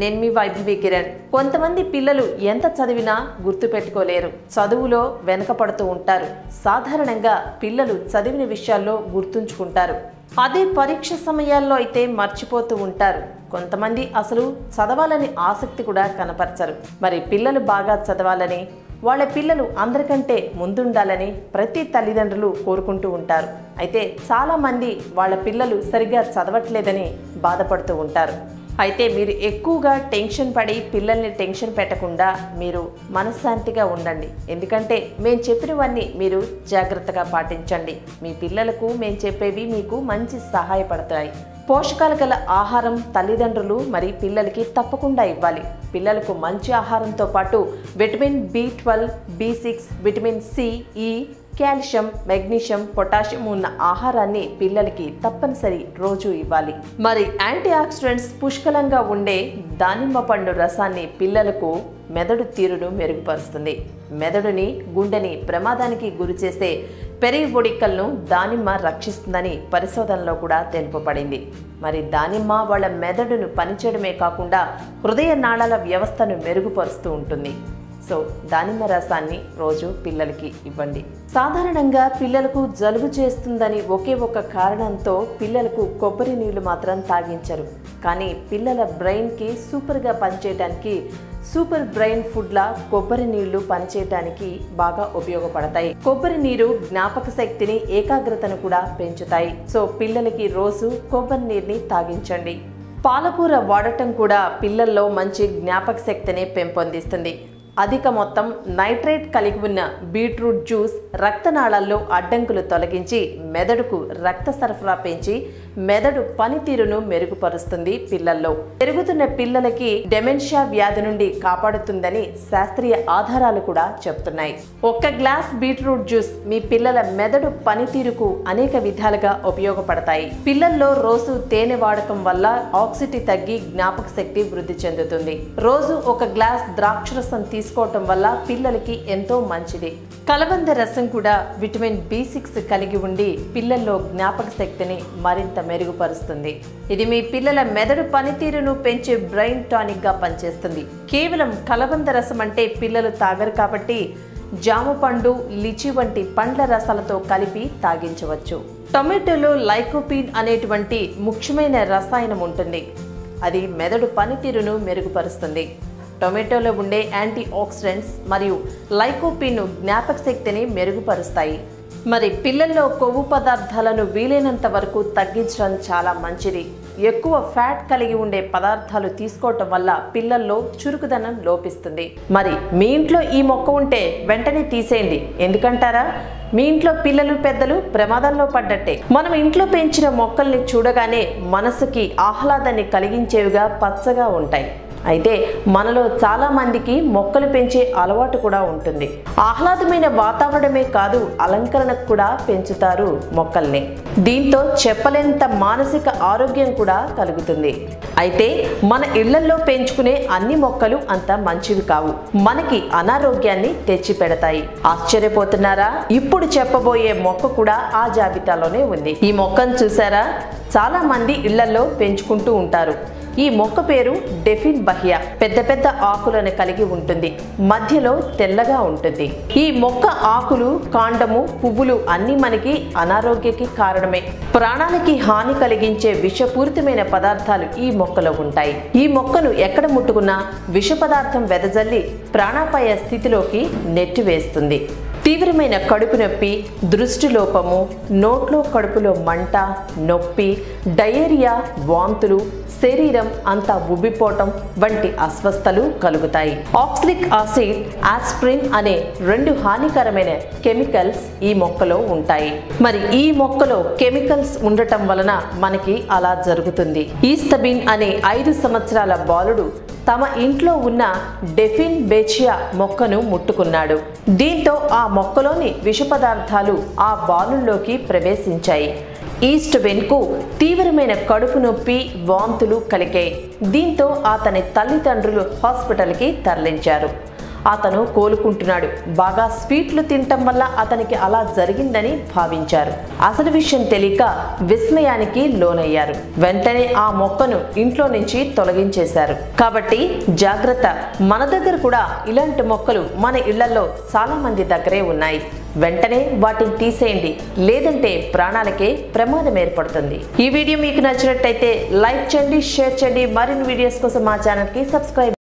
నేను మీ వైభవి కిరణ్. కొంతమంది పిల్లలు ఎంత చదివినా గుర్తుపెట్టుకోలేరు చదువులో వెనకపడుతూ ఉంటారు. సాధారణంగా పిల్లలు చదివిన విషయాల్లో గుర్తుంచుకుంటారు. అదే పరీక్ష సమయాల్లో అయితే మర్చిపోతూ ఉంటారు. కొంతమంది అసలు చదవాలని ఆసక్తి కూడా కనపరచరు. మరి పిల్లలు బాగా చదవాలని వాళ్ళ పిల్లలు అందరికంటే ముందుండాలని ప్రతి తల్లిదండ్రులు కోరుకుంటూ ఉంటారు. అయితే చాలామంది వాళ్ళ పిల్లలు సరిగ్గా చదవట్లేదని బాధపడుతూ ఉంటారు. అయితే మీరు ఎక్కువగా టెన్షన్ పడి పిల్లల్ని టెన్షన్ పెట్టకుండా మీరు మనశ్శాంతిగా ఉండండి. ఎందుకంటే మేము చెప్పినవన్నీ మీరు జాగ్రత్తగా పాటించండి. మీ పిల్లలకు మేము చెప్పేవి మీకు మంచి సహాయపడతాయి. పోషకాలు గల ఆహారం తల్లిదండ్రులు మరి పిల్లలకి తప్పకుండా ఇవ్వాలి. పిల్లలకు మంచి ఆహారంతో పాటు vitamin B twelve B six vitamin C E calcium magnesium potassium ఉన్న ఆహారాన్ని పిల్లలకి తప్పనిసరి రోజు ఇవ్వాలి. మరి యాంటీ ఆక్సిడెంట్స్ పుష్కలంగా ఉండే దానిమ్మ పండు రసాన్ని పిల్లలకు మెదడు తీరును మెరుగుపరుస్తుంది. మెదడుని గుండెని ప్రమాదానికి గురి చేసే పెరిగిబొడికలను దానిమ్మ రక్షిస్తుందని పరిశోధనలో కూడా తెలుపబడింది. మరి దానిమ్మ వాళ్ళ మెదడును పనిచేయడమే కాకుండా హృదయ నాళాల వ్యవస్థను మెరుగుపరుస్తూ ఉంటుంది. సో దానిమ్మ రసాన్ని రోజు పిల్లలకి ఇవ్వండి. సాధారణంగా పిల్లలకు జలుబు చేస్తుందని ఒకే ఒక కారణంతో పిల్లలకు కొబ్బరి నీళ్ళు మాత్రం తాగించరు. కానీ పిల్లల బ్రెయిన్కి సూపర్గా పనిచేయడానికి సూపర్ బ్రెయిన్ ఫుడ్లా కొబ్బరి నీళ్ళు పనిచేయడానికి బాగా ఉపయోగపడతాయి. కొబ్బరి నీరు జ్ఞాపక శక్తిని ఏకాగ్రతను కూడా పెంచుతాయి. సో పిల్లలకి రోజు కొబ్బరి నీరుని తాగించండి. పాలకూర వాడటం కూడా పిల్లల్లో మంచి జ్ఞాపక శక్తిని పెంపొందిస్తుంది. అధిక మొత్తం నైట్రేట్ కలిగి ఉన్న బీట్రూట్ జ్యూస్ రక్తనాళాల్లో అడ్డంకులు తొలగించి మెదడుకు రక్త సరఫరా పెంచి మెదడు పనితీరును మెరుగుపరుస్తుంది పిల్లల్లో. పెరుగుతున్న పిల్లలకి డెమెన్షియా వ్యాధి నుండి కాపాడుతుందని శాస్త్రీయ ఆధారాలు కూడా చెప్తున్నాయి. ఒక్క గ్లాస్ బీట్రూట్ జ్యూస్ మీ పిల్లల మెదడు పనితీరుకు అనేక విధాలుగా ఉపయోగపడతాయి. పిల్లల్లో రోజు తేనె వాడకం వల్ల ఆక్సిటీ తగ్గి జ్ఞాపక శక్తి వృద్ధి చెందుతుంది. రోజు ఒక గ్లాస్ ద్రాక్షరసం తీసుకోవటం వల్ల పిల్లలకి ఎంతో మంచిది. కలబంద రసం కూడా విటమిన్ బి సిక్స్ కలిగి ఉండి పిల్లల్లో జ్ఞాపక శక్తిని మరింత మెరుగుపరుస్తుంది. ఇది మీ పిల్లల మెదడు పనితీరును పెంచే బ్రెయిన్ టానిక్గా పనిచేస్తుంది. కేవలం కలబంద రసం అంటే పిల్లలు తాగరు కాబట్టి జామ పండు లిచి వంటి పండ్ల రసాలతో కలిపి తాగించవచ్చు. టొమాటోలో లైకోపీన్ అనేటువంటి ముఖ్యమైన రసాయనం ఉంటుంది. అది మెదడు పనితీరును మెరుగుపరుస్తుంది. టొమాటోలో ఉండే యాంటీ ఆక్సిడెంట్స్ మరియు లైకోపీన్ జ్ఞాపక శక్తిని మెరుగుపరుస్తాయి. మరి పిల్లల్లో కొవ్వు పదార్థాలను వీలైనంత వరకు తగ్గించడం చాలా మంచిది. ఎక్కువ ఫ్యాట్ కలిగి ఉండే పదార్థాలు తీసుకోవటం వల్ల పిల్లల్లో చురుకుదనం లోపిస్తుంది. మరి మీ ఇంట్లో ఈ మొక్క ఉంటే వెంటనే తీసేయండి. ఎందుకంటారా? మీ ఇంట్లో పిల్లలు పెద్దలు ప్రమాదంలో పడ్డట్టే. మనం ఇంట్లో పెంచిన మొక్కల్ని చూడగానే మనసుకి ఆహ్లాదాన్ని కలిగించేవిగా పచ్చగా ఉంటాయి. అయితే మనలో చాలా మందికి మొక్కలు పెంచే అలవాటు కూడా ఉంటుంది. ఆహ్లాదమైన వాతావరణమే కాదు అలంకరణకు కూడా పెంచుతారు మొక్కల్ని. దీంతో చెప్పలేంత మానసిక ఆరోగ్యం కూడా కలుగుతుంది. అయితే మన ఇళ్ళలో పెంచుకునే అన్ని మొక్కలు అంత మంచివి కావు. మనకి అనారోగ్యాన్ని తెచ్చి పెడతాయి ఆశ్చర్యపోతున్నారా? ఇప్పుడు చెప్పబోయే మొక్క కూడా ఆ జాబితాలోనే ఉంది. ఈ మొక్కను చూసారా? చాలా మంది ఇళ్ళలో పెంచుకుంటూ ఉంటారు. ఈ మొక్క పేరు డెఫిన్ బహియా. పెద్ద పెద్ద ఆకులను కలిగి ఉంటుంది. మధ్యలో తెల్లగా ఉంటుంది. ఈ మొక్క ఆకులు కాండము పువ్వులు అన్ని మనకి అనారోగ్యకి కారణమే. ప్రాణానికి హాని కలిగించే విషపూరితమైన పదార్థాలు ఈ మొక్కలో ఉంటాయి. ఈ మొక్కను ఎక్కడ ముట్టుకున్నా విష పదార్థం వెదజల్లి ప్రాణాపాయ స్థితిలోకి నెట్టివేస్తుంది తీవ్రమైన కడుపు నొప్పి దృష్టిలోపము నోట్లో కడుపులో మంట నొప్పి డయేరియా వాంతులు శరీరం అంతా ఉబ్బిపోవటం వంటి అస్వస్థలు కలుగుతాయి. ఆక్సిలిక్ ఆసిడ్ ఆస్ప్రిన్ అనే రెండు హానికరమైన కెమికల్స్ ఈ మొక్కలో ఉంటాయి. మరి ఈ మొక్కలో కెమికల్స్ ఉండటం వలన మనకి అలా జరుగుతుంది. ఈస్తబిన్ అనే ఐదు సంవత్సరాల బాలుడు తమ ఇంట్లో ఉన్న డెఫిన్ బేచియా మొక్కను ముట్టుకున్నాడు. దీంతో ఆ మొక్కలోని విష పదార్థాలు ఆ బాలుల్లోకి ప్రవేశించాయి. ఈస్ట్ వెన్కు తీవ్రమైన కడుపు నొప్పి వాంతులు కలిగాయి. దీంతో అతని తల్లిదండ్రులు హాస్పిటల్కి తరలించారు. అతను కోలుకుంటున్నాడు. బాగా స్వీట్లు తినటం వల్ల అతనికి అలా జరిగిందని భావించారు. అసలు విషయం తెలియక విస్మయానికి లోనయ్యారు. వెంటనే ఆ మొక్కను ఇంట్లో నుంచి తొలగించేశారు. కాబట్టి జాగ్రత్త. మన దగ్గర కూడా ఇలాంటి మొక్కలు మన ఇళ్ళలో చాలా మంది దగ్గరే ఉన్నాయి. వెంటనే వాటిని తీసేయండి. లేదంటే ప్రాణాలకే ప్రమాదం ఏర్పడుతుంది. ఈ వీడియో మీకు నచ్చినట్టయితే లైక్ చేయండి షేర్ చేయండి. మరిన్ని వీడియోస్ కోసం మా ఛానల్కి సబ్స్క్రైబ్